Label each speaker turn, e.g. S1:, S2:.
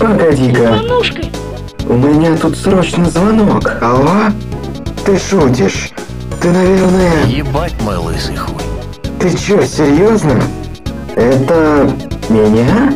S1: Погоди-ка, у меня тут срочно звонок. Алло? Ты шутишь? Ты, наверное...
S2: Ебать мой лысый хуй.
S1: Ты чё, серьезно? Это... меня?